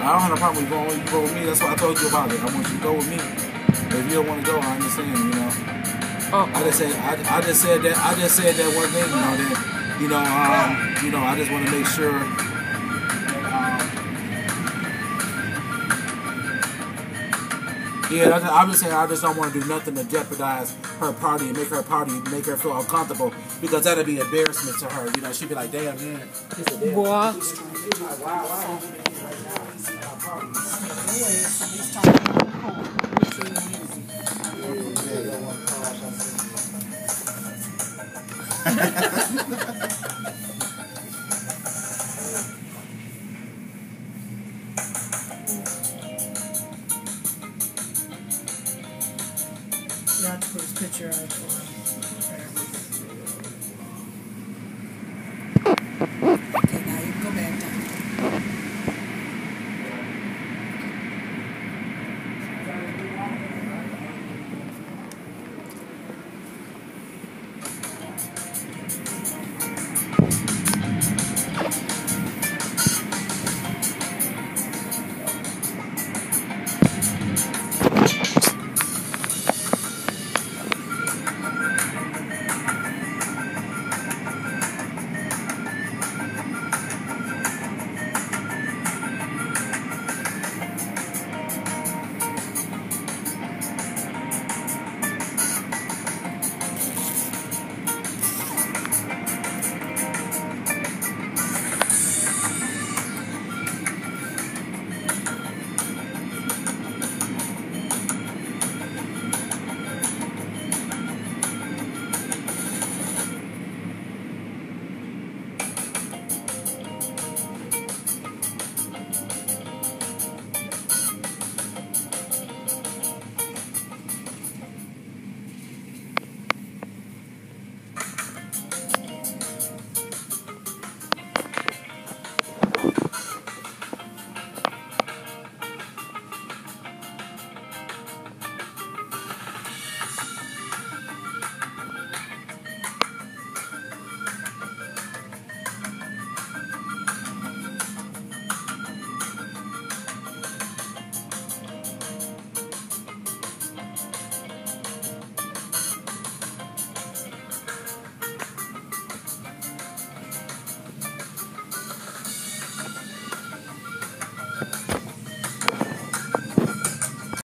I don't have a problem with going. You go with me. That's what I told you about it. I want you to go with me. If you don't want to go, I understand. You know. Uh-uh. I just said. I, I just said that. I just said that one thing. You know that. You know. Um. You know. I just want to make sure. Yeah, that's, I'm just saying I just don't want to do nothing to jeopardize her party and make her party make her feel uncomfortable because that'd be embarrassment to her. You know, she'd be like, "Damn, man, he said, damn." Boy. "Wow, wow." forgot to put his picture out for him.